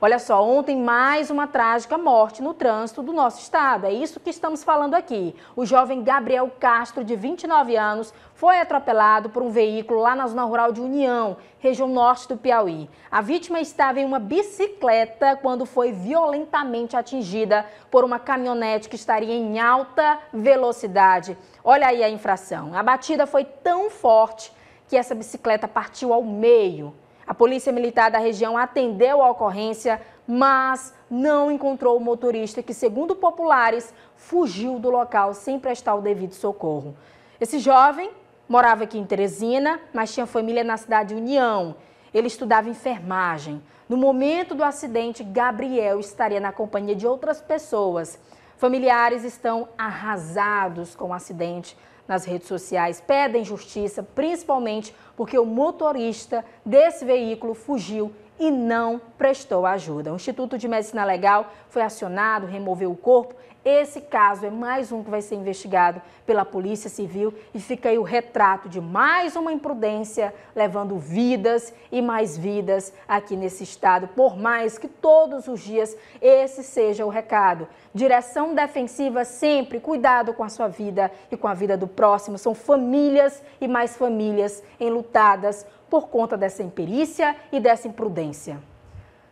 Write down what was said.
Olha só, ontem mais uma trágica morte no trânsito do nosso estado. É isso que estamos falando aqui. O jovem Gabriel Castro, de 29 anos, foi atropelado por um veículo lá na zona rural de União, região norte do Piauí. A vítima estava em uma bicicleta quando foi violentamente atingida por uma caminhonete que estaria em alta velocidade. Olha aí a infração. A batida foi tão forte que essa bicicleta partiu ao meio. A Polícia Militar da região atendeu a ocorrência, mas não encontrou o motorista que, segundo populares, fugiu do local sem prestar o devido socorro. Esse jovem morava aqui em Teresina, mas tinha família na cidade de União. Ele estudava enfermagem. No momento do acidente, Gabriel estaria na companhia de outras pessoas. Familiares estão arrasados com o acidente nas redes sociais, pedem justiça, principalmente porque o motorista desse veículo fugiu e não prestou ajuda. O Instituto de Medicina Legal foi acionado, removeu o corpo. Esse caso é mais um que vai ser investigado pela Polícia Civil e fica aí o retrato de mais uma imprudência levando vidas e mais vidas aqui nesse estado, por mais que todos os dias esse seja o recado. Direção defensiva sempre, cuidado com a sua vida e com a vida do próximo. São famílias e mais famílias enlutadas por conta dessa imperícia e dessa imprudência.